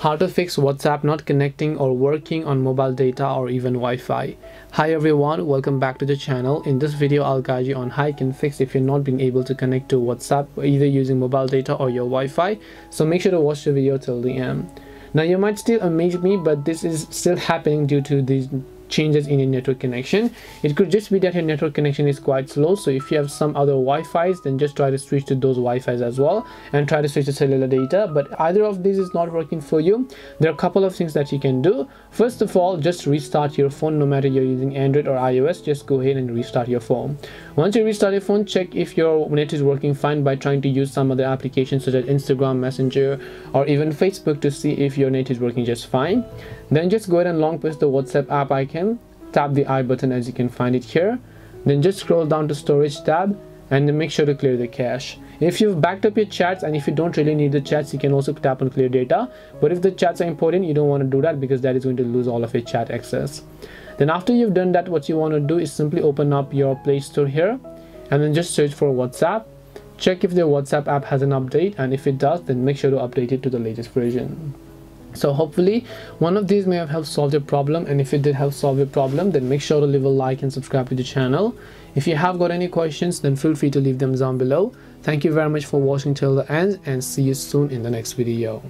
how to fix WhatsApp not connecting or working on mobile data or even Wi-Fi. Hi everyone, welcome back to the channel. In this video, I'll guide you on how you can fix if you're not being able to connect to WhatsApp either using mobile data or your Wi-Fi. So make sure to watch the video till the end. Now you might still amaze me, but this is still happening due to these changes in your network connection. It could just be that your network connection is quite slow so if you have some other wi-fi's then just try to switch to those wi-fi's as well and try to switch to cellular data but either of these is not working for you. There are a couple of things that you can do. First of all just restart your phone no matter you're using android or ios just go ahead and restart your phone. Once you restart your phone check if your net is working fine by trying to use some other applications such as instagram messenger or even facebook to see if your net is working just fine. Then just go ahead and long press the whatsapp app icon tap the i button as you can find it here. Then just scroll down to storage tab and then make sure to clear the cache. If you've backed up your chats and if you don't really need the chats you can also tap on clear data. But if the chats are important you don't want to do that because that is going to lose all of your chat access. Then after you've done that what you want to do is simply open up your play store here and then just search for whatsapp. Check if the whatsapp app has an update and if it does then make sure to update it to the latest version so hopefully one of these may have helped solve your problem and if it did help solve your problem then make sure to leave a like and subscribe to the channel. If you have got any questions then feel free to leave them down below. Thank you very much for watching till the end and see you soon in the next video